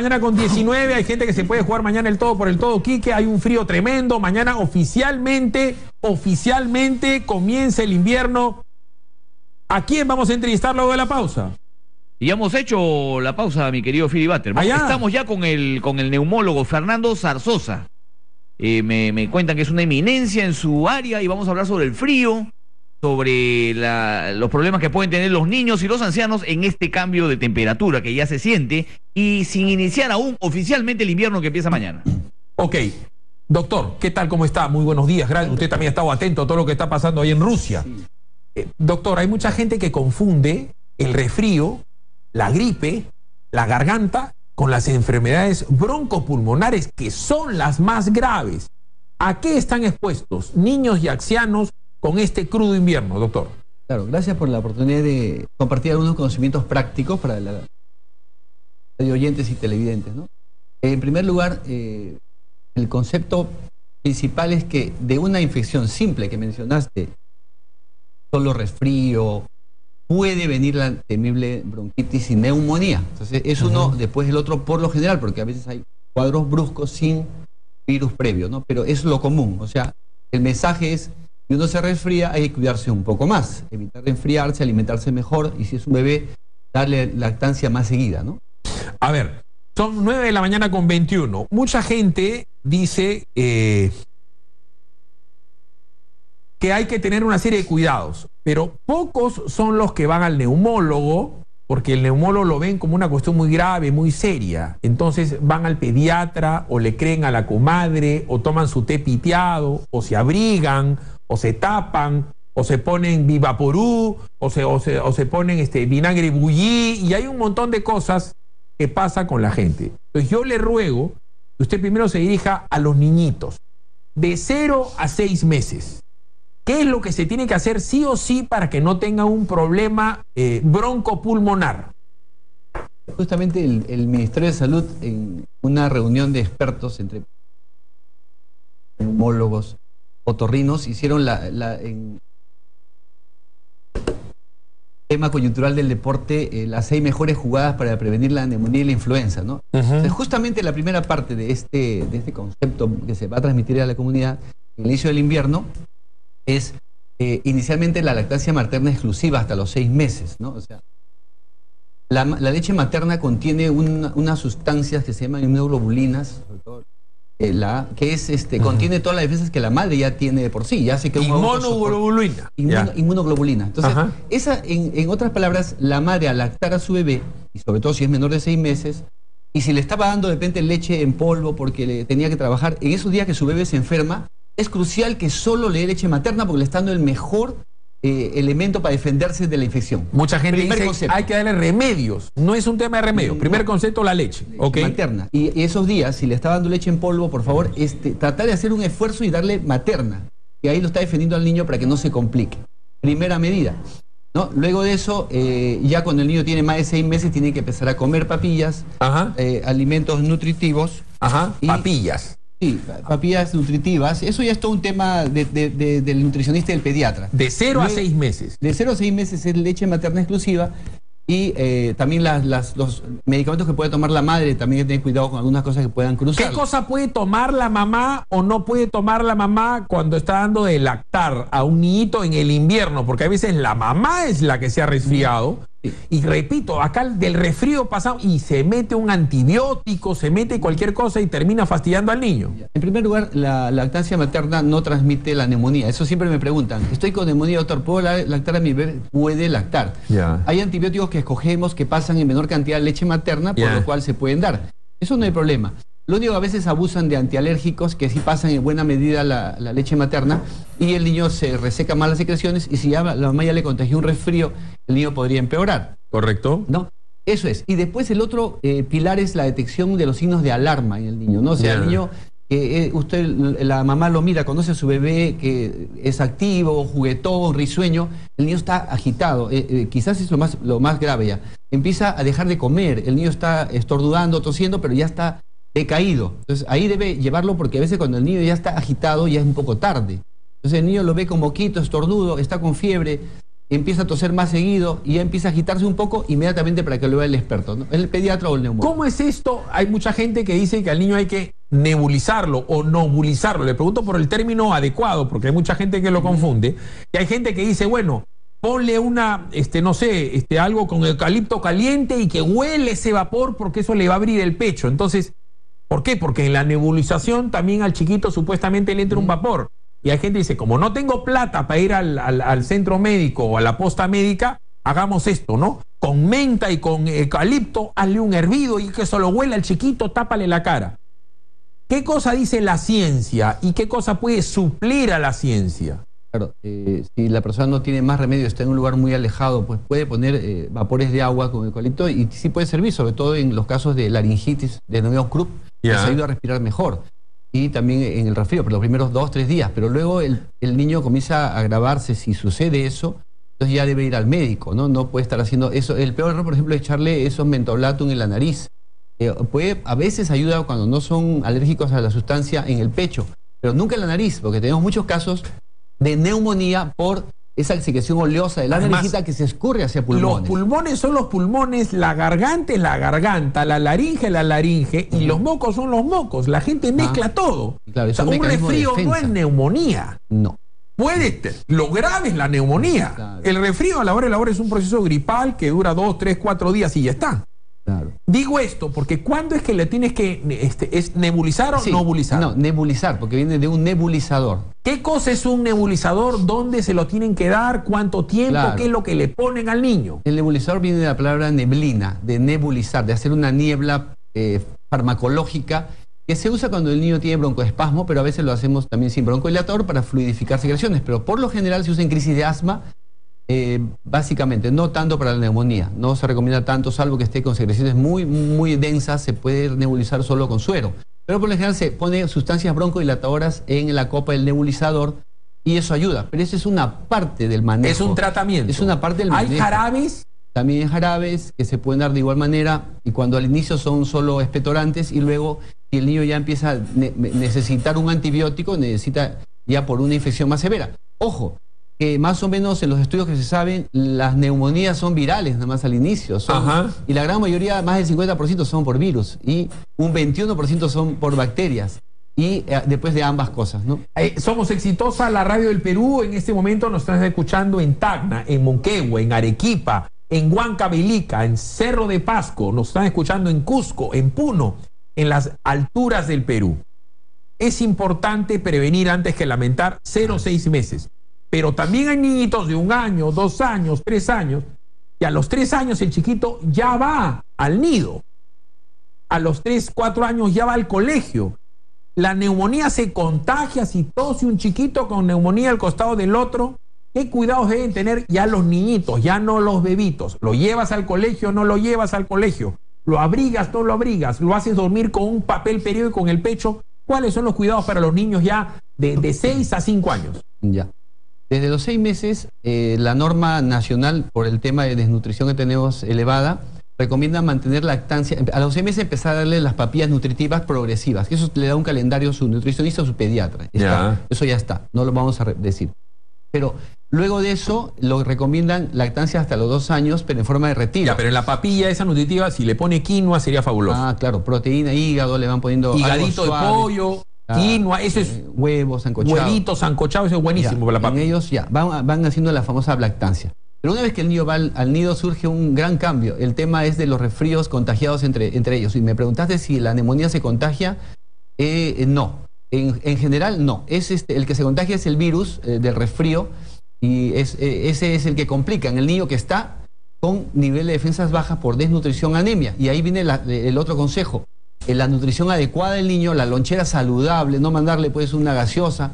mañana con 19. Hay gente que se puede jugar mañana el todo por el todo, Quique. Hay un frío tremendo. Mañana oficialmente, oficialmente comienza el invierno. ¿A quién vamos a entrevistar luego de la pausa? Y hemos hecho la pausa, mi querido Philly Butter. Allá. Estamos ya con el, con el neumólogo Fernando Zarzosa. Eh, me, me cuentan que es una eminencia en su área y vamos a hablar sobre el frío, sobre la- los problemas que pueden tener los niños y los ancianos en este cambio de temperatura que ya se siente y sin iniciar aún oficialmente el invierno que empieza mañana. Ok. Doctor, ¿qué tal? ¿Cómo está? Muy buenos días. Gracias. Usted también ha estado atento a todo lo que está pasando ahí en Rusia. Eh, doctor, hay mucha gente que confunde el resfrío, la gripe, la garganta con las enfermedades broncopulmonares que son las más graves. ¿A qué están expuestos niños y ancianos con este crudo invierno, doctor? Claro, gracias por la oportunidad de compartir algunos conocimientos prácticos para la de oyentes y televidentes. ¿no? En primer lugar, eh, el concepto principal es que de una infección simple que mencionaste, solo resfrío, puede venir la temible bronquitis y neumonía. Entonces, es uno después del otro por lo general, porque a veces hay cuadros bruscos sin virus previo, ¿no? Pero es lo común. O sea, el mensaje es, si uno se resfría, hay que cuidarse un poco más, evitar enfriarse, alimentarse mejor y si es un bebé, darle lactancia más seguida, ¿no? A ver, son 9 de la mañana con 21. Mucha gente dice eh, que hay que tener una serie de cuidados, pero pocos son los que van al neumólogo, porque el neumólogo lo ven como una cuestión muy grave, muy seria. Entonces van al pediatra o le creen a la comadre o toman su té piteado o se abrigan o se tapan o se ponen vivaporú o se, o se, o se ponen este, vinagre bullí y hay un montón de cosas que pasa con la gente. Entonces yo le ruego que usted primero se dirija a los niñitos de 0 a 6 meses. ¿Qué es lo que se tiene que hacer sí o sí para que no tenga un problema eh, broncopulmonar? Justamente el, el Ministerio de Salud, en una reunión de expertos entre neumólogos, otorrinos, hicieron la, la- en tema coyuntural del deporte eh, las seis mejores jugadas para prevenir la neumonía y la influenza, ¿no? Entonces, justamente la primera parte de este, de este concepto que se va a transmitir a la comunidad en el inicio del invierno es eh, inicialmente la lactancia materna exclusiva hasta los seis meses, ¿no? O sea, la, leche materna contiene una- unas sustancias que se llaman inmunoglobulinas, sobre todo, eh, la, que es, este, contiene todas las defensas que la madre ya tiene de por sí, ya hace que Inmunoglobulina. Inmuno- inmunoglobulina. Entonces, Ajá. esa, en, en otras palabras, la madre al lactar a su bebé, y sobre todo si es menor de seis meses, y si le estaba dando de repente leche en polvo porque le tenía que trabajar, en esos días que su bebé se enferma, es crucial que solo le dé leche materna porque le está dando el mejor eh, elemento para defenderse de la infección. Mucha gente Primer dice concepto. hay que darle remedios. No es un tema de remedios. No. Primer concepto, la leche. Materna. Y y esos días, si le está dando leche en polvo, por favor, este, tratar de hacer un esfuerzo y darle materna. Y ahí lo está defendiendo al niño para que no se complique. Primera medida. ¿no? Luego de eso, eh, ya cuando el niño tiene más de seis meses, tiene que empezar a comer papillas, Ajá. eh, alimentos nutritivos. Ajá. y- Papillas. Sí, pa- papillas nutritivas. Eso ya es todo un tema de- de- de- del nutricionista y del pediatra. De 0 a 6 meses. De 0 a 6 meses es leche materna exclusiva y eh, también las, las- los medicamentos que puede tomar la madre, también hay que tener cuidado con algunas cosas que puedan cruzar. ¿Qué cosa puede tomar la mamá o no puede tomar la mamá cuando está dando de lactar a un niñito en el invierno? Porque a veces la mamá es la que se ha resfriado. Y repito, acá del resfrío pasa y se mete un antibiótico, se mete cualquier cosa y termina fastidiando al niño. En primer lugar, la lactancia materna no transmite la neumonía. Eso siempre me preguntan. Estoy con neumonía, doctor. ¿Puedo la- lactar a mi bebé? Puede lactar. Hay antibióticos que escogemos que pasan en menor cantidad de leche materna, por lo cual se pueden dar. Eso no hay problema. Lo único a veces abusan de antialérgicos que sí pasan en buena medida la, la leche materna y el niño se reseca mal las secreciones y si ya la mamá ya le contagió un resfrío, el niño podría empeorar. ¿Correcto? ¿no? Eso es. Y después el otro eh, pilar es la detección de los signos de alarma en el niño, ¿no? O sea, el niño, que eh, usted, la mamá lo mira, conoce a su bebé que es activo, juguetón, risueño, el niño está agitado, eh, eh, quizás es lo más, lo más grave ya. Empieza a dejar de comer, el niño está estornudando, tosiendo, pero ya está decaído. Entonces ahí debe llevarlo porque a veces cuando el niño ya está agitado ya es un poco tarde. Entonces el niño lo ve con moquito, estornudo, está con fiebre, empieza a toser más seguido y ya empieza a agitarse un poco inmediatamente para que lo vea el experto, el pediatra o el neumólogo. ¿Cómo es esto? Hay mucha gente que dice que al niño hay que nebulizarlo o nobulizarlo. Le pregunto por el término adecuado, porque hay mucha gente que lo confunde. Y hay gente que dice, bueno, ponle una, este, no sé, este, algo con eucalipto caliente y que huele ese vapor porque eso le va a abrir el pecho. Entonces, ¿por qué? Porque en la nebulización también al chiquito supuestamente le entra un vapor. Y hay gente que dice, como no tengo plata para ir al, al centro médico o a la posta médica, hagamos esto, ¿no? Con menta y con eucalipto, hazle un hervido y que solo huela al chiquito, tápale la cara. ¿Qué cosa dice la ciencia y qué cosa puede suplir a la ciencia? Claro, eh, si la persona no tiene más remedio, está en un lugar muy alejado, pues puede poner eh, vapores de agua con eucalipto y sí puede servir, sobre todo en los casos de laringitis, de nuevo croup, que se ayuda a respirar mejor. Y también en el resfrío, por los primeros dos, tres días. Pero luego el, niño comienza a agravarse, si sucede eso, entonces ya debe ir al médico, ¿no? No puede estar haciendo eso. El peor error, por ejemplo, es echarle esos mentolatum en la nariz. Eh, puede, a veces ayuda cuando no son alérgicos a la sustancia en el pecho, pero nunca en la nariz, porque tenemos muchos casos de neumonía por esa secreción oleosa de la naricita que se escurre hacia pulmones. Los pulmones son los pulmones, la garganta es la garganta, la laringe es la laringe y los mocos son los mocos. La gente ah. mezcla todo. Claro, un resfrío no es neumonía. No. Puede, lo grave es la neumonía. El resfrío a la hora de la hora es un proceso gripal que dura dos, tres, cuatro días y ya está. Digo esto porque ¿cuándo es que le tienes que este, es nebulizar o nebulizar? No, nebulizar, porque viene de un nebulizador. ¿Qué cosa es un nebulizador? ¿Dónde se lo tienen que dar? ¿Cuánto tiempo? ¿Qué es lo que le ponen al niño? El nebulizador viene de la palabra neblina, de nebulizar, de hacer una niebla eh, farmacológica que se usa cuando el niño tiene broncoespasmo, pero a veces lo hacemos también sin broncohilatador para fluidificar secreciones, pero por lo general se usa en crisis de asma eh, básicamente, no tanto para la neumonía, no se recomienda tanto, salvo que esté con secreciones muy, muy densas, se puede nebulizar solo con suero. Pero por lo general se pone sustancias broncodilatadoras en la copa del nebulizador y eso ayuda. Pero eso es una parte del manejo. Es un tratamiento. Es una parte del manejo. ¿Hay jarabes? También hay jarabes que se pueden dar de igual manera y cuando al inicio son solo expectorantes y luego si el niño ya empieza a necesitar un antibiótico, necesita ya por una infección más severa. Ojo, que más o menos en los estudios que se saben, las neumonías son virales, nada más al inicio. y la gran mayoría, más del 50% son por virus y un 21% son por bacterias. Y eh, después de ambas cosas, ¿no? Eh, somos exitosa la radio del Perú. En este momento nos están escuchando en Tacna, en Monquehue, en Arequipa, en Huancavelica, en Cerro de Pasco. Nos están escuchando en Cusco, en Puno, en las alturas del Perú. Es importante prevenir antes que lamentar 0-6 meses. Pero también hay niñitos de un año, dos años, tres años, y a los tres años el chiquito ya va al nido. A los tres, cuatro años ya va al colegio. La neumonía se contagia si tose un chiquito con neumonía al costado del otro. ¿Qué cuidados deben tener ya los niñitos, ya no los bebitos? ¿Lo llevas al colegio o no lo llevas al colegio? ¿Lo abrigas, no lo abrigas? ¿Lo haces dormir con un papel periódico en el pecho? ¿Cuáles son los cuidados para los niños ya de, de 6 a 5 años? Ya. Desde los seis meses, eh, la norma nacional por el tema de desnutrición que tenemos elevada recomienda mantener lactancia. A los seis meses empezar a darle las papillas nutritivas progresivas. Eso le da un calendario a su nutricionista o su pediatra. Eso ya está, no lo vamos a decir. Pero luego de eso lo recomiendan lactancia hasta los dos años, pero en forma de retiro. Ya, pero en la papilla esa nutritiva, si le pone quinoa sería fabuloso. Ah, claro, proteína, hígado, le van poniendo. Higadito de pollo. Ah, quinoa, eso es. Huevos sancochados. Huevitos sancochados, eso es buenísimo para la papa. En ellos ya, van, haciendo la famosa lactancia. Pero una vez que el niño va al, nido surge un gran cambio. El tema es de los resfríos contagiados entre, entre ellos. Y me preguntaste si la neumonía se contagia. Eh, eh, no. En, general, no. Es este, el que se contagia es el virus eh, del resfrío y es, ese es el que complica en el niño que está con nivel de defensas bajas por desnutrición anemia. Y ahí viene el otro consejo la nutrición adecuada del niño, la lonchera saludable, no mandarle pues una gaseosa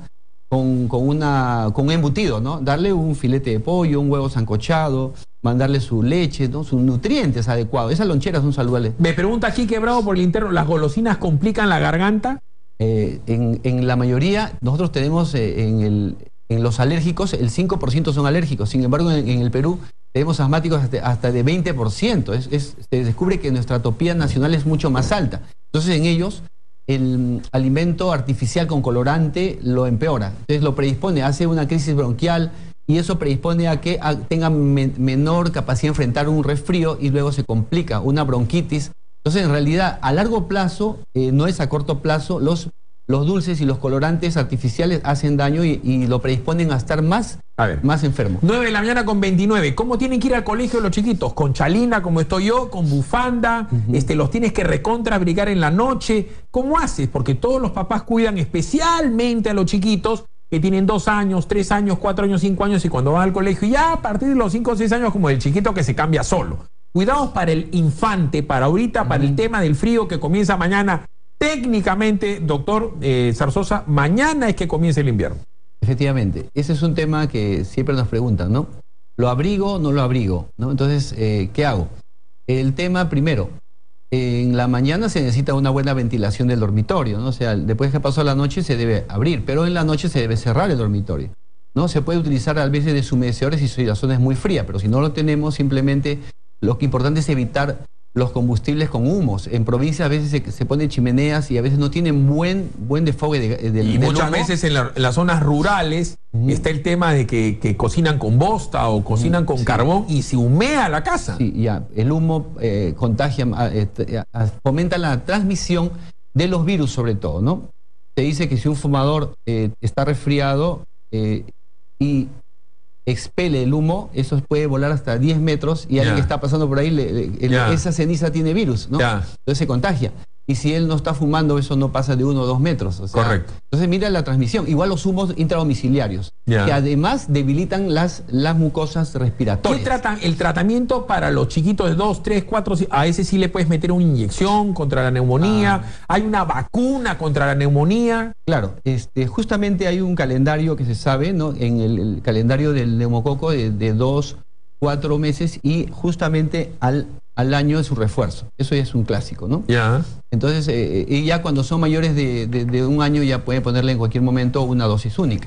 con, una, con un embutido, ¿no? Darle un filete de pollo, un huevo sancochado, mandarle su leche, ¿no? sus nutrientes adecuados. Esas loncheras son saludables. Me pregunta aquí, quebrado por el interno, ¿las golosinas complican la garganta? Eh, en, la mayoría, nosotros tenemos eh, en, el, en los alérgicos, el 5% son alérgicos. Sin embargo, en, el Perú tenemos asmáticos hasta, de 20%. se descubre que nuestra atopía nacional es mucho más alta. Entonces, en ellos, el alimento artificial con colorante lo empeora. Entonces, lo predispone, hace una crisis bronquial, y eso predispone a que tengan menor capacidad de enfrentar un resfrío y luego se complica una bronquitis. Entonces, en realidad, a largo plazo, eh, no es a corto plazo, los, los dulces y los colorantes artificiales hacen daño y, lo predisponen a estar más, más enfermos. 9 de la mañana con 29. ¿Cómo tienen que ir al colegio los chiquitos? ¿Con chalina, como estoy yo? ¿Con bufanda? este, ¿Los tienes que recontra abrigar en la noche? ¿Cómo haces? Porque todos los papás cuidan especialmente a los chiquitos que tienen dos años, tres años, cuatro años, cinco años y cuando van al colegio, ya a partir de los cinco o seis años, como el chiquito que se cambia solo. Cuidados para el infante, para ahorita, para el tema del frío que comienza mañana. Técnicamente, doctor eh, Zarzosa, mañana es que comienza el invierno. Efectivamente, ese es un tema que siempre nos preguntan, ¿no? ¿Lo abrigo o no lo abrigo? ¿no? Entonces, eh, ¿qué hago? El tema primero, en la mañana se necesita una buena ventilación del dormitorio, ¿no? O sea, después que pasó la noche se debe abrir, pero en la noche se debe cerrar el dormitorio. ¿no? Se puede utilizar a veces deshumedecedores si la zona es muy fría, pero si no lo tenemos, simplemente lo que importante es evitar los combustibles con humos. En provincia a veces se, se ponen chimeneas y a veces no tienen buen, buen desfogue de, de, Y muchas veces en, las zonas rurales está el tema de que, cocinan con bosta o cocinan con carbón y se humea la casa. Sí, ya. El humo eh, contagia, este, fomenta la transmisión de los virus sobre todo, ¿no? Se dice que si un fumador eh, está resfriado eh, y expele el humo, eso puede volar hasta 10 metros y alguien que está pasando por ahí, esa ceniza tiene virus, ¿no? Entonces se contagia y si él no está fumando, eso no pasa de uno o dos metros. Correcto. Entonces mira la transmisión. Igual los humos intradomiciliarios, que además debilitan las, las mucosas respiratorias. ¿Qué tratan? El tratamiento para los chiquitos de 2, 3, 4, a ese sí le puedes meter una inyección contra la neumonía. Ah. Hay una vacuna contra la neumonía. Claro, este, justamente hay un calendario que se sabe, ¿no? En el, calendario del neumococo de, de dos, cuatro meses y justamente al al año de su refuerzo. Eso ya es un clásico, ¿no? Ya. Entonces, eh, y ya cuando son mayores de, un año ya puede ponerle en cualquier momento una dosis única.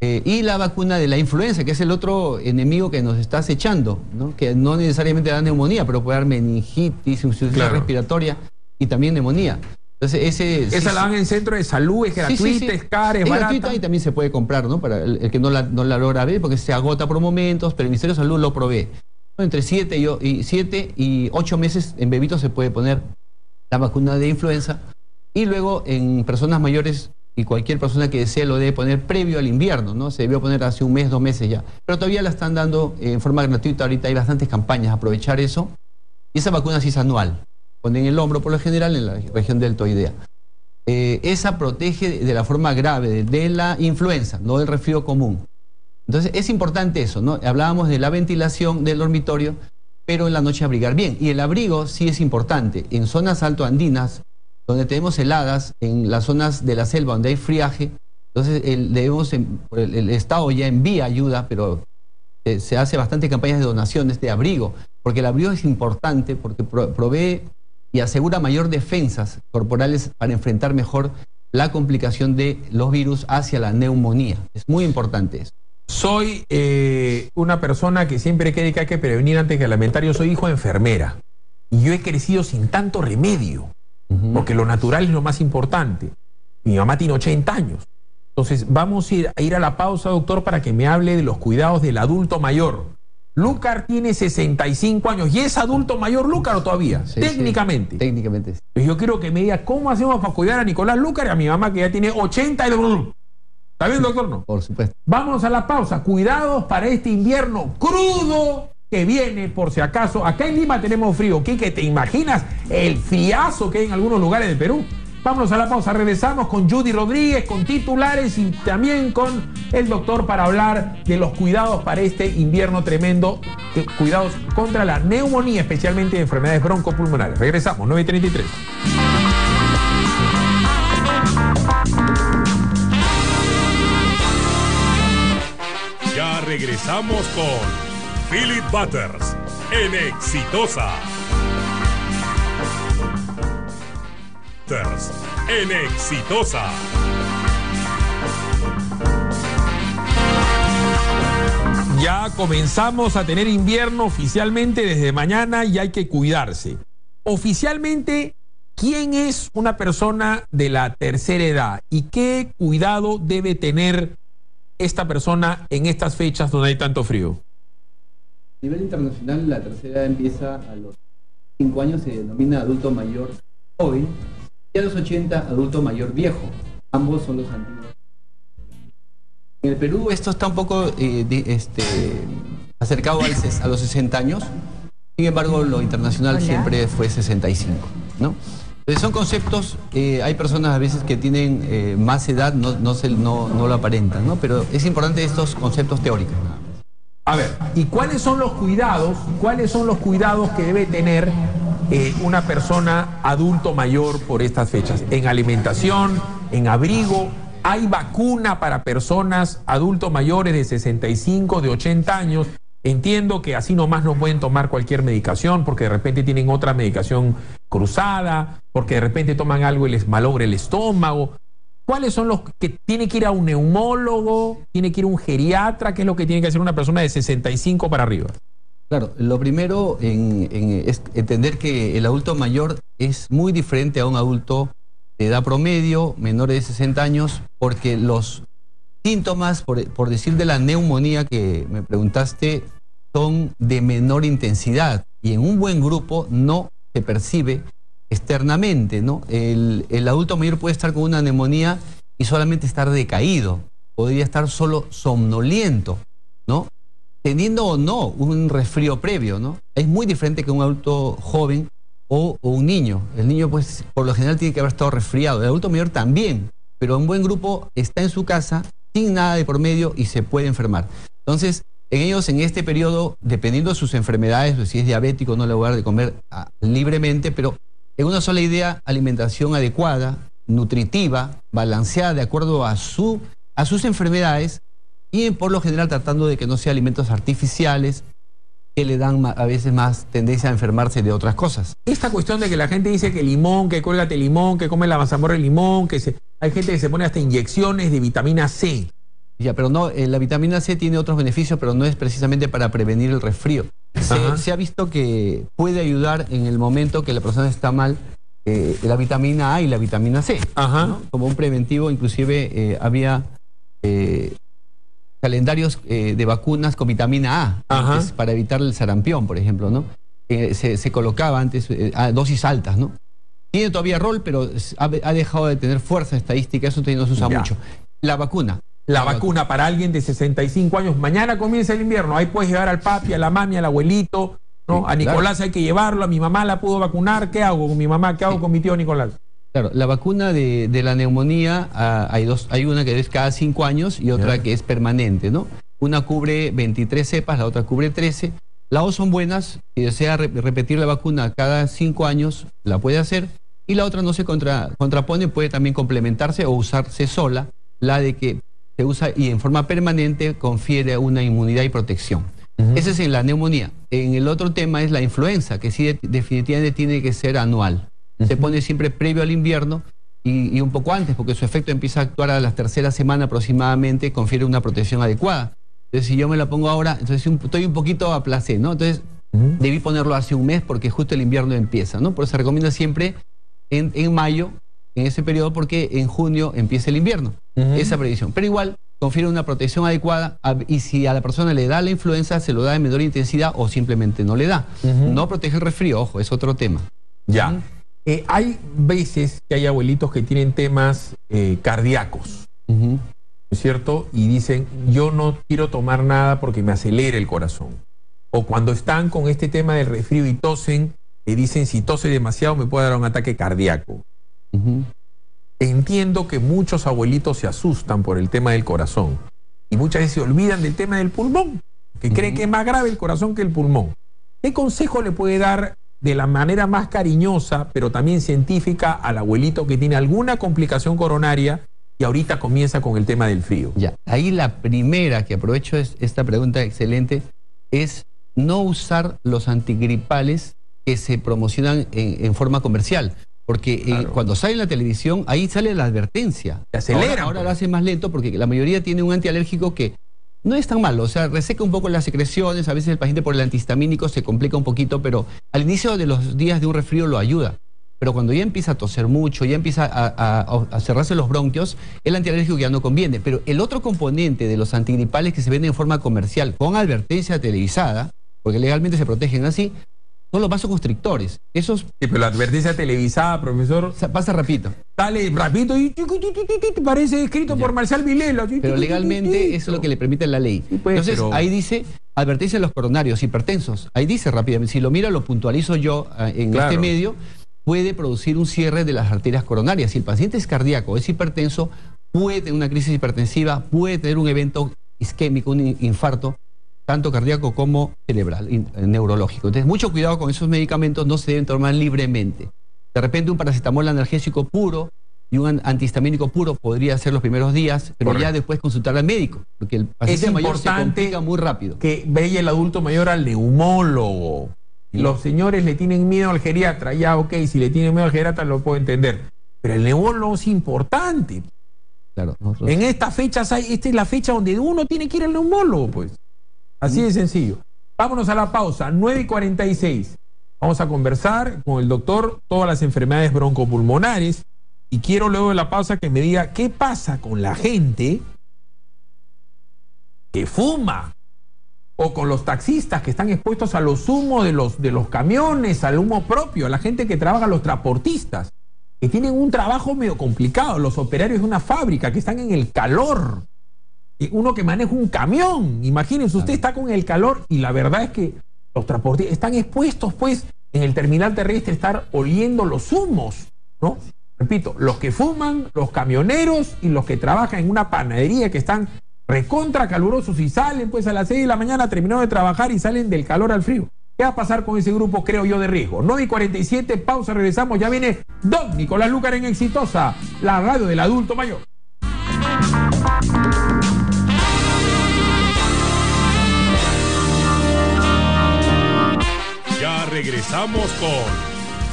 Eh, y la vacuna de la influenza, que es el otro enemigo que nos está acechando, ¿no? que no necesariamente da neumonía, pero puede dar meningitis, insuficiencia respiratoria y también neumonía. Entonces, ese, Esa la dan en el centro de salud, es gratuita, es cara, es, gratuita y también se puede comprar, ¿no? Para el, que no la, no la logra ver, porque se agota por momentos, pero el Ministerio de Salud lo provee. Entre 7 y, siete y 8 meses en bebitos se puede poner la vacuna de influenza y luego en personas mayores y cualquier persona que desee lo debe poner previo al invierno, ¿no? Se debió poner hace un mes, dos meses ya. Pero todavía la están dando en forma gratuita, ahorita hay bastantes campañas, aprovechar eso. Y esa vacuna sí es anual, ponen el hombro por lo general en la región deltoidea. Eh, esa protege de la forma grave de la influenza, no del resfrío común. Entonces es importante eso, ¿no? Hablábamos de la ventilación del dormitorio, pero en la noche abrigar bien. Y el abrigo sí es importante. En zonas altoandinas, donde tenemos heladas, en las zonas de la selva donde hay friaje, entonces el, debemos, el, Estado ya envía ayuda, pero eh, se hace bastante campañas de donaciones de abrigo, porque el abrigo es importante porque provee y asegura mayor defensas corporales para enfrentar mejor la complicación de los virus hacia la neumonía. Es muy importante eso. Soy eh, una persona que siempre cree que hay que prevenir antes que lamentar. Yo soy hijo de enfermera y yo he crecido sin tanto remedio, porque lo natural es lo más importante. Mi mamá tiene 80 años. Entonces, vamos a ir, a ir a la pausa, doctor, para que me hable de los cuidados del adulto mayor. Lucar tiene 65 años y es adulto mayor Lucar o todavía, técnicamente. técnicamente. yo quiero que me diga cómo hacemos para cuidar a Nicolás Lucar y a mi mamá que ya tiene 80 y... ¿Está bien, doctor? No. Por supuesto. Vamos a la pausa. Cuidados para este invierno crudo que viene, por si acaso. Acá en Lima tenemos frío. ¿Qué? ¿Te imaginas el friazo que hay en algunos lugares de Perú? Vámonos a la pausa. Regresamos con Judy Rodríguez, con titulares y también con el doctor para hablar de los cuidados para este invierno tremendo. Eh, cuidados contra la neumonía, especialmente de enfermedades broncopulmonares. Regresamos, 9.33. regresamos con Philip Butters en Exitosa. Butters en Exitosa. Ya comenzamos a tener invierno oficialmente desde mañana y hay que cuidarse. Oficialmente, ¿quién es una persona de la tercera edad y qué cuidado debe tener esta persona en estas fechas donde hay tanto frío? A nivel internacional, la tercera edad empieza a los 5 años, se denomina adulto mayor joven, y a los 80 adulto mayor viejo. Ambos son los antiguos. En el Perú esto está un poco eh, de- este, acercado al ses- a los 60 años, sin embargo lo internacional Hola. siempre fue 65, ¿no? Entonces son conceptos, eh, hay personas a veces que tienen eh, más edad, no, no, se- no, no lo aparentan, ¿no? Pero es importante estos conceptos teóricos. A ver, ¿y cuáles son los cuidados? ¿Cuáles son los cuidados que debe tener eh, una persona adulto mayor por estas fechas? En alimentación, en abrigo. ¿Hay vacuna para personas adultos mayores de 65, de 80 años? Entiendo que así nomás no pueden tomar cualquier medicación porque de repente tienen otra medicación cruzada, porque de repente toman algo y les malogra el estómago. ¿Cuáles son los que tiene que ir a un neumólogo, tiene que ir a un geriatra? ¿Qué es lo que tiene que hacer una persona de 65 para arriba? Claro, lo primero en- es entender que el adulto mayor es muy diferente a un adulto de edad promedio, menor de 60 años, porque los síntomas, por, decir de la neumonía que me preguntaste, son de menor intensidad y en un buen grupo no se percibe externamente, ¿no? El, adulto mayor puede estar con una neumonía y solamente estar decaído, podría estar solo somnoliento, ¿no? teniendo o no un resfrío previo, ¿no? Es muy diferente que un adulto joven o, o un niño. El niño, pues, por lo general tiene que haber estado resfriado. El adulto mayor también, pero un buen grupo está en su casa sin nada de por medio y se puede enfermar. Entonces, en ellos, en este periodo, dependiendo de sus enfermedades, pues, si es diabético, no le voy a dar de comer ah, libremente, pero en una sola idea, alimentación adecuada, nutritiva, balanceada, de acuerdo a, su, a sus enfermedades, y por lo general tratando de que no sea alimentos artificiales que le dan a veces más tendencia a enfermarse de otras cosas. Esta cuestión de que la gente dice que limón, que cuélgate limón, que come la mazamorra de limón, que se, hay gente que se pone hasta inyecciones de vitamina C. Ya, pero no, eh, la vitamina C tiene otros beneficios, pero no es precisamente para prevenir el resfrío. Se, se ha visto que puede ayudar en el momento que la persona está mal eh, la vitamina A y la vitamina C. Ajá. ¿no? Como un preventivo, inclusive eh, había calendarios de vacunas con vitamina A para evitar el sarampión, por ejemplo, ¿no? Se, se colocaba antes a dosis altas, ¿no? Tiene todavía rol, pero ha, ha dejado de tener fuerza estadística, eso no se usa Ya. mucho. La vacuna. La vacuna para alguien de 65 años. Mañana comienza el invierno. Ahí puedes llevar al papi, a la mami, al abuelito. ¿no? Sí, a Nicolás hay que llevarlo. A mi mamá la pudo vacunar. ¿Qué hago con mi mamá? ¿Qué hago con mi tío Nicolás? Claro, la vacuna de, de la neumonía, ah, hay dos, hay una que es cada cinco años y otra que es permanente, ¿no? Una cubre 23 cepas, la otra cubre 13. Las dos son buenas, si desea re- repetir la vacuna cada cinco años, la puede hacer. Y la otra no se contra- contrapone, puede también complementarse o usarse sola, la de que se usa y en forma permanente confiere una inmunidad y protección. Ese es en la neumonía. En el otro tema es la influenza, que sí de- definitivamente tiene que ser anual. Se pone siempre previo al invierno y, y un poco antes, porque su efecto empieza a actuar a la tercera semana aproximadamente, confiere una protección adecuada. Entonces, si yo me la pongo ahora, entonces estoy un poquito a placer, ¿no? Entonces, debí ponerlo hace un mes porque justo el invierno empieza, ¿no? Por eso se recomienda siempre en, en mayo, en ese periodo, porque en junio empieza el invierno. Esa previsión. Pero igual, confiere una protección adecuada a- y si a la persona le da la influenza, se lo da en menor intensidad o simplemente no le da. No protege el resfrío, ojo, es otro tema. Ya. Eh, hay veces que hay abuelitos que tienen temas eh, cardíacos, Ujú. ¿no es cierto? Y dicen, yo no quiero tomar nada porque me acelera el corazón. O cuando están con este tema del resfrío y tosen, y dicen, si tose demasiado me puede dar un ataque cardíaco. Entiendo que muchos abuelitos se asustan por el tema del corazón y muchas veces se olvidan del tema del pulmón, que creen que es más grave el corazón que el pulmón. ¿Qué consejo le puede dar de la manera más cariñosa, pero también científica, al abuelito que tiene alguna complicación coronaria y ahorita comienza con el tema del frío? Ya, ahí la primera que aprovecho es esta pregunta excelente es no usar los antigripales que se promocionan en, en forma comercial. Porque eh, cuando sale en la televisión, ahí sale la advertencia. Te aceleran, Ahora, ahora pues. lo hace más lento porque la mayoría tiene un antialérgico que no es tan malo. O sea, reseca un poco las secreciones. A veces el paciente por el antihistamínico se complica un poquito, pero al inicio de los días de un resfrío lo ayuda. Pero Pero cuando ya empieza a toser mucho, ya empieza a, a- a cerrarse los bronquios, el antialérgico ya no conviene. Pero el otro componente de los antigripales que se venden en forma comercial con advertencia televisada, porque legalmente se protegen así, son los vasoconstrictores. Esos Sí, pero la advertencia televisada, profesor, pasa rapidito. sale rapidito y parece escrito por Marcial Vilela. Pero legalmente eso es lo que le permite la ley. Sí, pues, Entonces pero- ahí dice advertencia a los coronarios hipertensos. Ahí dice rápidamente, si lo miro lo puntualizo yo ah, en Claro. este medio, puede producir un cierre de las arterias coronarias. Si el paciente es cardíaco, es hipertenso, puede tener una crisis hipertensiva, puede tener un evento isquémico, un in- infarto, tanto cardíaco como cerebral, eh, neurológico. Entonces, mucho cuidado con esos medicamentos, no se deben tomar libremente. De repente un paracetamol analgésico puro y un an- antihistamínico puro podría ser los primeros días, pero Correcto. ya después consultar al médico, porque el paciente mayor se complica muy rápido. que vaya el adulto mayor al neumólogo. Los señores le tienen miedo al geriatra, ya ok, si le tienen miedo al geriatra lo puedo entender. Pero el neumólogo es importante. Claro, nosotros- En estas fechas, hay, esta es la fecha donde uno tiene que ir al neumólogo, pues. Así de sencillo. Vámonos a la pausa, 9 y 46. Vamos a conversar con el doctor todas las enfermedades broncopulmonares. Y quiero luego de la pausa que me diga qué pasa con la gente que fuma o con los taxistas que están expuestos a los humos de los, de los camiones, al humo propio, a la gente que trabaja, los transportistas, que tienen un trabajo medio complicado, los operarios de una fábrica que están en el calor. Y uno que maneja un camión, imagínense, usted está con el calor y la verdad es que los transportistas están expuestos pues en el terminal terrestre estar oliendo los humos, ¿no? Repito, los que fuman, los camioneros y los que trabajan en una panadería que están recontra calurosos y salen pues a las 6 de la mañana terminado de trabajar y salen del calor al frío. ¿Qué va a pasar con ese grupo, creo yo, de riesgo? 9 y 47, pausa, regresamos. Ya viene Don Nicolás Lucar en Exitosa, la radio del adulto mayor. Regresamos con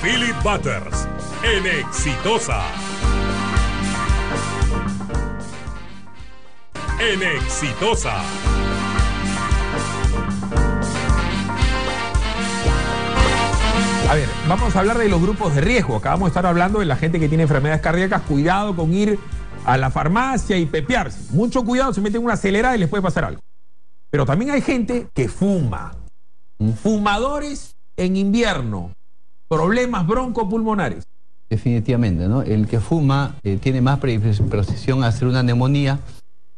Philip Butters en Exitosa. En Exitosa. A ver, vamos a hablar de los grupos de riesgo. Acabamos de estar hablando de la gente que tiene enfermedades cardíacas. Cuidado con ir a la farmacia y pepearse. Mucho cuidado, se meten una acelerada y les puede pasar algo. Pero también hay gente que fuma. Fumadores en invierno. Problemas broncopulmonares. Definitivamente, ¿no? El que fuma eh, tiene más predisposición a hacer una neumonía.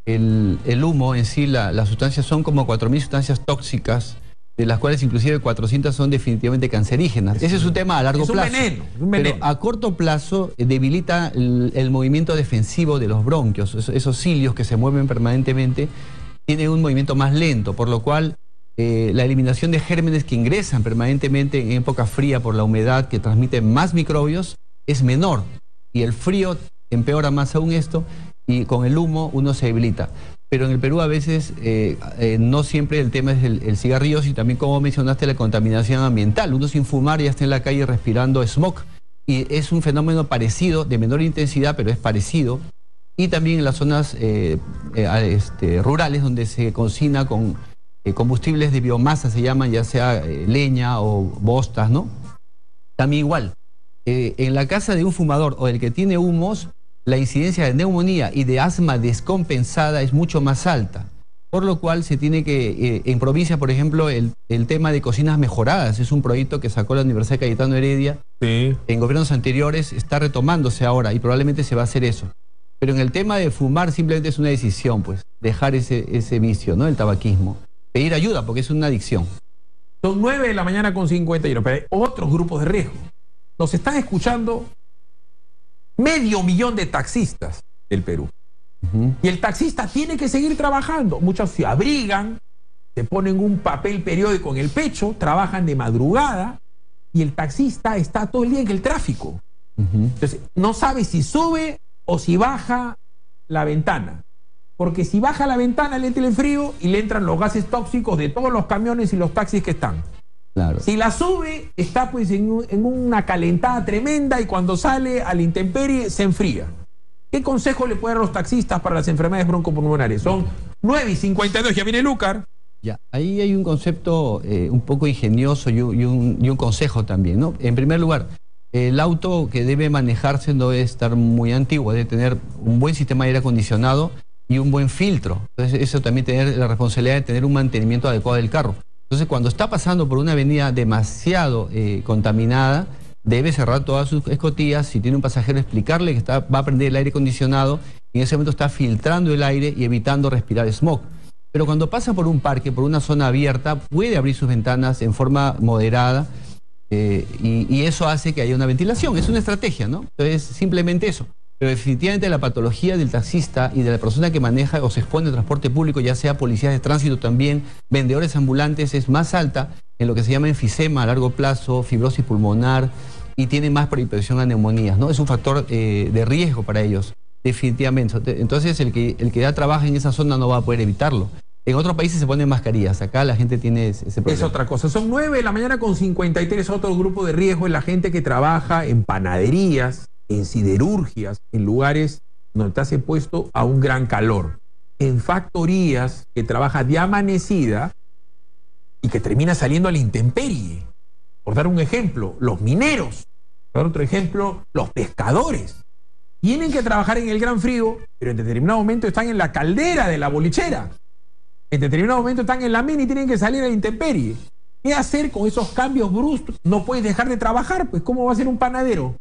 El, el humo en sí, la- las sustancias son como 4.000 sustancias tóxicas, de las cuales inclusive 400 son definitivamente cancerígenas. Ese es un tema a largo Es un plazo. veneno, es un Pero veneno. a corto plazo eh, debilita el, el movimiento defensivo de los bronquios, esos, esos cilios que se mueven permanentemente, tienen un movimiento más lento, por lo cual eh, la eliminación de gérmenes que ingresan permanentemente en época fría por la humedad que transmiten más microbios es menor. Y el frío empeora más aún esto y con el humo uno se debilita. Pero en el Perú a veces eh, eh, no siempre el tema es el, cigarrillo, sino también como mencionaste la contaminación ambiental. Uno sin fumar ya está en la calle respirando smog. Y es un fenómeno parecido, de menor intensidad, pero es parecido. Y también en las zonas este, rurales donde se cocina con eh, combustibles de biomasa, se llaman, ya sea eh, leña o bostas, ¿no? También igual. Eh, en la casa de un fumador o del que tiene humos, la incidencia de neumonía y de asma descompensada es mucho más alta. Por lo cual se tiene que, en provincia, por ejemplo, el, el tema de cocinas mejoradas es un proyecto que sacó la Universidad Cayetano Heredia Sí. en gobiernos anteriores, está retomándose ahora y probablemente se va a hacer eso. Pero en el tema de fumar simplemente es una decisión, pues, dejar ese, ese vicio, ¿no? El tabaquismo. Pedir ayuda porque es una adicción. Son 9 de la mañana con 51, pero hay otros grupos de riesgo. Nos están escuchando medio millón de taxistas del Perú. Y el taxista tiene que seguir trabajando. Muchos se abrigan, se ponen un papel periódico en el pecho, trabajan de madrugada y el taxista está todo el día en el tráfico. Entonces, no sabe si sube o si baja la ventana. Porque si baja la ventana le entra el frío y le entran los gases tóxicos de todos los camiones y los taxis que están. Claro. Si la sube, está pues en, un- en una calentada tremenda y cuando sale a la intemperie se enfría. ¿Qué consejo le puede dar a los taxistas para las enfermedades broncopulmonares? Son 9 y 52, ya viene Lucar. Ya, ahí hay un concepto eh, un poco ingenioso y un, y un- y un consejo también, ¿no? En primer lugar, El auto que debe manejarse no debe estar muy antiguo, debe tener un buen sistema de aire acondicionado y un buen filtro. Entonces, eso también tener la responsabilidad de tener un mantenimiento adecuado del carro. Entonces, cuando está pasando por una avenida demasiado eh, contaminada, debe cerrar todas sus escotillas. Si tiene un pasajero, explicarle que está, va a prender el aire acondicionado y en ese momento está filtrando el aire y evitando respirar smog. Pero cuando pasa por un parque, por una zona abierta, puede abrir sus ventanas en forma moderada eh, y, eso hace que haya una ventilación. Es una estrategia, ¿no? Entonces, simplemente eso. Pero definitivamente la patología del taxista y de la persona que maneja o se expone al transporte público, ya sea policías de tránsito también, vendedores ambulantes, es más alta en lo que se llama enfisema a largo plazo, fibrosis pulmonar y tiene más predisposición a neumonías, ¿no? Es un factor eh, de riesgo para ellos, definitivamente. Entonces el que, el que ya trabaja en esa zona no va a poder evitarlo. En otros países se ponen mascarillas, acá la gente tiene ese problema. Es otra cosa. Son 9 de la mañana con 53. Otro grupo de riesgo es la gente que trabaja en panaderías, en siderurgias, en lugares donde está se puesto a un gran calor. En factorías que trabaja de amanecida y que termina saliendo a la intemperie. Por dar un ejemplo, los mineros. Por dar otro ejemplo, los pescadores. Tienen que trabajar en el gran frío, pero en determinado momento están en la caldera de la bolichera. En determinado momento están en la mina y tienen que salir a la intemperie. ¿Qué hacer con esos cambios bruscos? No puedes dejar de trabajar, pues ¿cómo va a ser un panadero?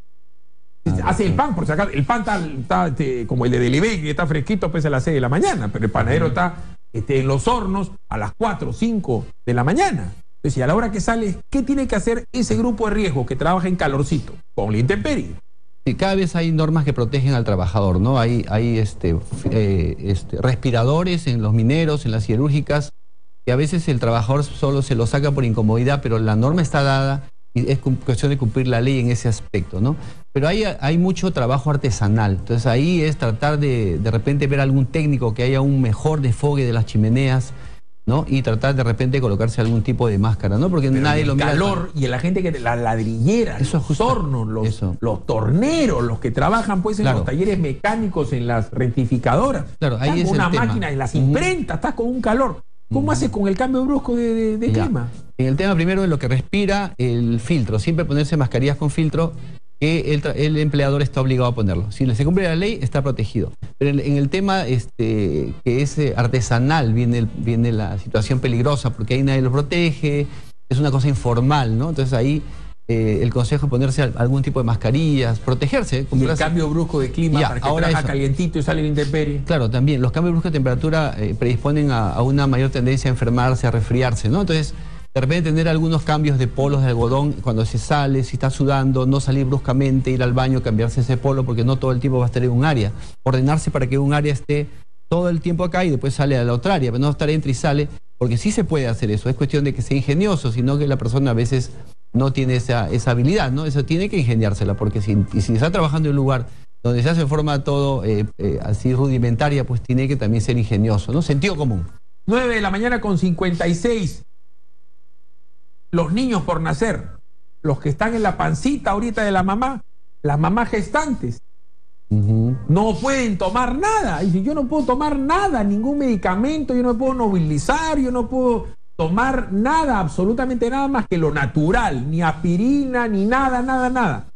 Hace el pan, por si acaso, el pan está, está, este, como el de Delibé, que está fresquito pues a las 6 de la mañana, pero el panadero está este, en los hornos a las 4 o 5 de la mañana. Entonces, y a la hora que sale, ¿qué tiene que hacer ese grupo de riesgo que trabaja en calorcito? Con la intemperie. Sí, cada vez hay normas que protegen al trabajador, ¿no? Hay, hay este, eh, este, respiradores en los mineros, en las cirúrgicas, y a veces el trabajador solo se lo saca por incomodidad, pero la norma está dada y es cu- cuestión de cumplir la ley en ese aspecto, ¿no? Pero hay, hay mucho trabajo artesanal, entonces ahí es tratar de de repente ver algún técnico que haya un mejor desfogue de las chimeneas, ¿no? Y tratar de repente colocarse algún tipo de máscara, ¿no? Porque Pero nadie el lo mira. calor y la gente que la ladrillera, Eso los justo- hornos, los, eso. los torneros, los que trabajan pues en Claro. los talleres mecánicos, en las rectificadoras. Claro, ahí Estás es con el una tema. máquina, en las imprentas, estás con un calor. ¿Cómo haces con el cambio brusco de, de- de clima? En el tema primero de lo que respira, el filtro. Siempre ponerse mascarillas con filtro que el, empleador está obligado a ponerlo. Si se cumple la ley, está protegido. Pero en, en el tema este, que es eh, artesanal, viene, el- viene la situación peligrosa, porque ahí nadie lo protege, es una cosa informal, ¿no? Entonces ahí eh, el consejo es ponerse al- algún tipo de mascarillas, protegerse. Y el cambio brusco de clima Ya, para que ahora trabaja calientito y sale la intemperie. Claro, también. Los cambios bruscos de temperatura eh, predisponen a, a una mayor tendencia a enfermarse, a resfriarse, ¿no? Entonces, de repente tener algunos cambios de polos de algodón cuando se sale, si está sudando, no salir bruscamente, ir al baño, cambiarse ese polo, porque no todo el tiempo va a estar en un área. Ordenarse para que un área esté todo el tiempo acá y después sale a la otra área, pero no estar entre y sale, porque sí se puede hacer eso. Es cuestión de que sea ingenioso, sino que la persona a veces no tiene esa, esa habilidad, ¿no? Eso tiene que ingeniársela, porque si, está trabajando en un lugar donde se hace forma todo eh, eh, así rudimentaria, pues tiene que también ser ingenioso, ¿no? Sentido común. 9 de la mañana con 56. Los niños por nacer, los que están en la pancita ahorita de la mamá, las mamás gestantes, no pueden tomar nada. Dice, yo no puedo tomar nada, ningún medicamento, yo no puedo nobilizar, yo no puedo tomar nada, absolutamente nada más que lo natural, ni aspirina, ni nada, nada, nada.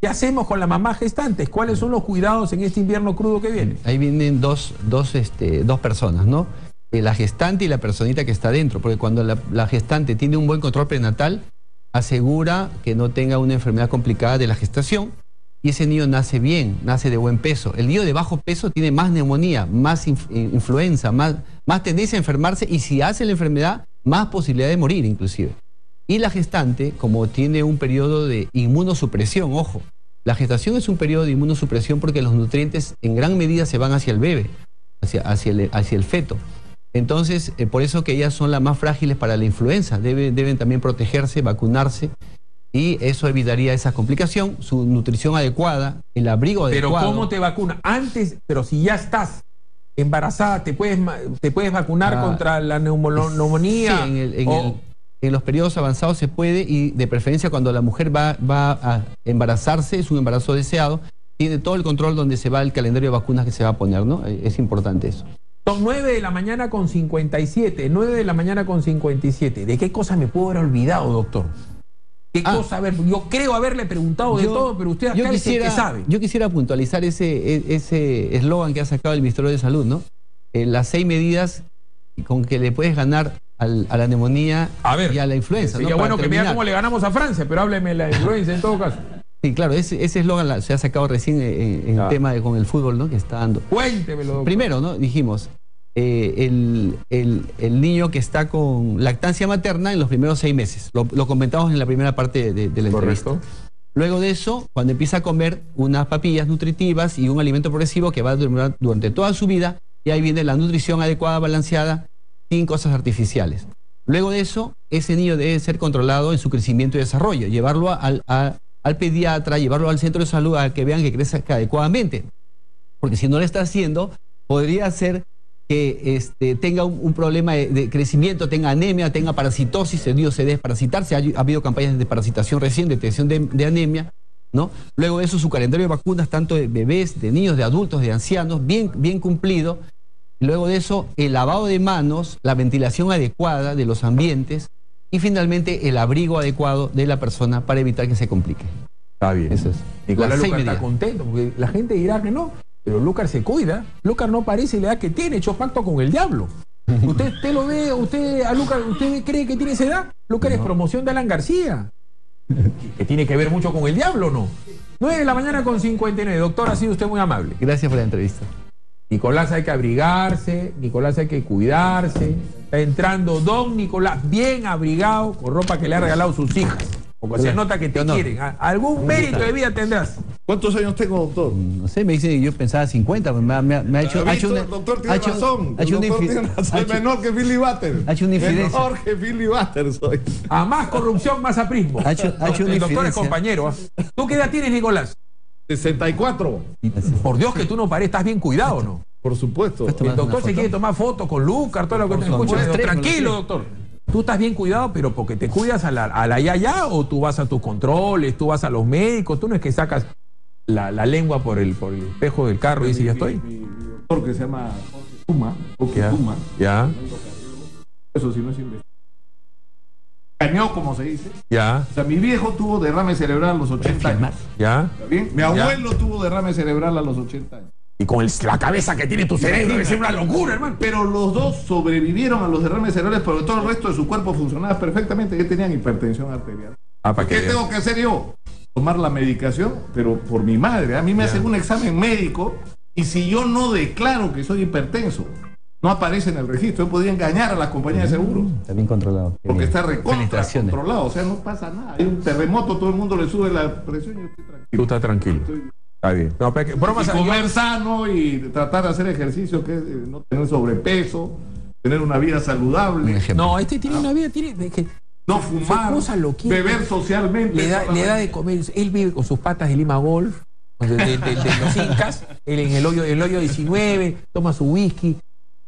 ¿Qué hacemos con las mamás gestantes? ¿Cuáles son los cuidados en este invierno crudo que viene? Ahí vienen dos, dos, este, dos personas, ¿no? Eh, la gestante y la personita que está dentro, porque cuando la, la gestante tiene un buen control prenatal, asegura que no tenga una enfermedad complicada de la gestación y ese niño nace bien, nace de buen peso. El niño de bajo peso tiene más neumonía, más inf- eh, influenza, más, más tendencia a enfermarse y si hace la enfermedad, más posibilidad de morir inclusive. Y la gestante, como tiene un periodo de inmunosupresión, ojo, la gestación es un periodo de inmunosupresión porque los nutrientes en gran medida se van hacia el bebé, hacia, hacia, el, hacia el feto. Entonces, eh, por eso que ellas son las más frágiles para la influenza. Debe- deben también protegerse, vacunarse y eso evitaría esa complicación. Su nutrición adecuada, el abrigo Pero adecuado. ¿cómo te vacunas? Antes, pero si ya estás embarazada, ¿te puedes, te puedes vacunar Ah, contra la neumonía? Sí, en, el- en O- el- en los periodos avanzados se puede y de preferencia cuando la mujer va, va a embarazarse, es un embarazo deseado, tiene todo el control donde se va el calendario de vacunas que se va a poner, ¿no? Es importante eso. Son 9 de la mañana con 57, 9 de la mañana con 57. ¿De qué cosa me puedo haber olvidado, doctor? ¿Qué Ah. cosa? A ver, yo creo haberle preguntado de Yo- todo, pero usted yo acá el quisiera, que sabe. Yo quisiera puntualizar ese e- ese eslogan que ha sacado el Ministerio de Salud, ¿no? Eh, las seis medidas con que le puedes ganar al- a la neumonía A ver, y a la influenza. Sería ¿no? Para bueno que terminar. cómo le ganamos a Francia, pero hábleme de la influencia en todo caso. Sí, claro, ese ese eslogan la- se ha sacado recién en, en Ah. el tema de, con el fútbol, ¿no? Que está dando. Cuéntemelo. Primero, ¿no? Dijimos, eh, el, el- el niño que está con lactancia materna en los primeros seis meses. Lo, lo comentamos en la primera parte de, de la entrevista. Correcto. Luego de eso, cuando empieza a comer unas papillas nutritivas y un alimento progresivo que va a durar durante toda su vida, y ahí viene la nutrición adecuada, balanceada, sin cosas artificiales. Luego de eso, ese niño debe ser controlado en su crecimiento y desarrollo, llevarlo a- a- al pediatra, llevarlo al centro de salud a que vean que crezca adecuadamente. Porque si no lo está haciendo, podría ser que este, tenga un, problema de, crecimiento, tenga anemia, tenga parasitosis, el niño se desparasitarse. Ha, ha habido campañas de parasitación recién, de detección de, de anemia, ¿no? Luego de eso, su calendario de vacunas, tanto de bebés, de niños, de adultos, de ancianos, bien, bien cumplido. Luego de eso, el lavado de manos, la ventilación adecuada de los ambientes y finalmente el abrigo adecuado de la persona para evitar que se complique. Está bien. Eso es. Nicolás Lucar está contento, porque la gente dirá que no, pero Lucar se cuida. Lucar no parece la edad que tiene, hecho pacto con el diablo. Usted, usted lo ve, usted a Lucar, ¿usted cree que tiene esa edad? Lucar es promoción de Alan García. Que tiene que ver mucho con el diablo, ¿no? 9 de la mañana con 59. Doctor, ha sido usted muy amable. Gracias por la entrevista. Nicolás hay que abrigarse, Nicolás hay que cuidarse. Está entrando don Nicolás bien abrigado con ropa que le ha regalado sus hijas. Porque se nota que te quieren. A- Algún mérito de vida tendrás. ¿Cuántos años tengo, doctor? No sé, me dice, yo pensaba 50, pues me, ha- me ha- me ha hecho, ¿Ha ha hecho una, doctor ha tiene hecho- razón. ha hecho el doctor tiene razón. ha Soy hecho- menor que Billy Butter. ha hecho una infidencia. Menor que Billy Butter soy. A más corrupción, más aprismo. Ha hecho- ha hecho una El doctor es compañero. ¿ah? ¿Tú qué edad tienes, Nicolás? 64. Por Dios que tú no pareces, estás bien cuidado, ¿no? Por supuesto. Esto- El doctor se quiere tomar fotos con Lucas, todo lo que te escucha. Tranquilo, doctor. Tú estás bien cuidado, pero porque te cuidas a la, a la yaya o tú vas a tus controles, tú vas a los médicos, tú no es que sacas la, la lengua por el, por el espejo del carro y dices, ya estoy. Mi, mi doctor que se llama Jorge Tuma. Jorge Ya, Tuma. ya, Eso sí no es investigación. Cañó, como se dice. ya, O sea, mi viejo tuvo derrame cerebral a los 80 años. ya. ¿Está bien? Mi abuelo tuvo derrame cerebral a los 80 años. Y con el- la cabeza que tiene tu cerebro debe ser una locura, hermano. Pero los dos sobrevivieron a los derrames cerebrales, pero todo el resto de su cuerpo funcionaba perfectamente. Que tenían hipertensión arterial. Ah, para ¿Qué tengo que hacer yo? Tomar la medicación, pero por mi madre. A mí me Ya. hacen un examen médico y si yo no declaro que soy hipertenso, no aparece en el registro. Yo podría engañar a las compañías de seguros. Está bien controlado. Porque está recontra controlado. O sea, no pasa nada. Hay un terremoto, todo el mundo le sube la presión y yo estoy tú tranquilo. estás tranquilo. Estoy- Está bien. No, pero que- bromas y comer sano y tratar de hacer ejercicio, que es eh, no tener sobrepeso, tener una vida saludable. No, este tiene una vida, tiene. que no fumar, loquitas. beber socialmente. le, da, le de comer. Él vive con sus patas de Lima Golf, de, de- de- de los incas. Él en el hoyo, el hoyo 19, toma su whisky.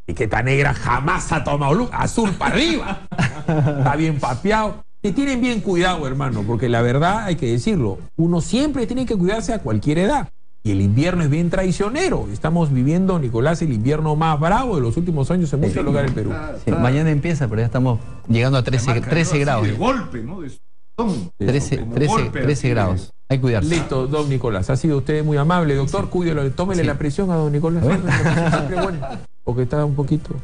Y que tan negra jamás ha tomado luz, azul para arriba. Está bien papeado. Te tienen bien cuidado, hermano, porque la verdad hay que decirlo. Uno siempre tiene que cuidarse a cualquier edad. Y el invierno es bien traicionero. Estamos viviendo, Nicolás, el invierno más bravo de los últimos años en muchos lugares del Perú. Está- Sí, está- mañana empieza, pero ya estamos llegando a 13, además cayó 13 así grados. De golpe, ¿no? De sudón. 13, como 13, golpe, 13 así de- grados. Hay que cuidarse. Listo, don Nicolás. Ha sido usted muy amable, doctor. Cuídelo, tómele Sí. la presión a don Nicolás. Siempre bueno, porque está un poquito.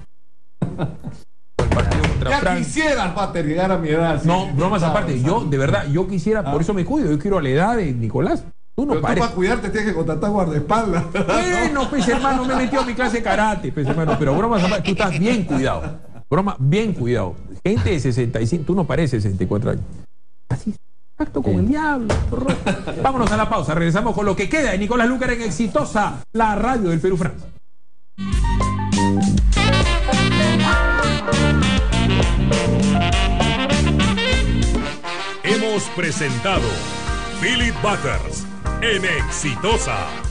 El partido contra Ya Francia. quisieras, Pater, llegar a mi edad. No, sí. bromas aparte. Yo, de verdad, yo quisiera, por Ah. eso me cuido. Yo quiero a la edad de Nicolás. Tú no Pero tú pareces. para cuidarte tienes que contratar guardaespaldas. Bueno, pues hermano, me he metido a mi clase de karate, pues hermano. Pero bromas aparte, tú estás bien cuidado. Broma, bien cuidado. Gente de 65, tú no pareces 64 años. Así, pacto con el diablo. horror. Vámonos a la pausa. Regresamos con lo que queda de Nicolás Lucar en Exitosa, la radio del Perú France. Hemos presentado Philip Butters en Exitosa.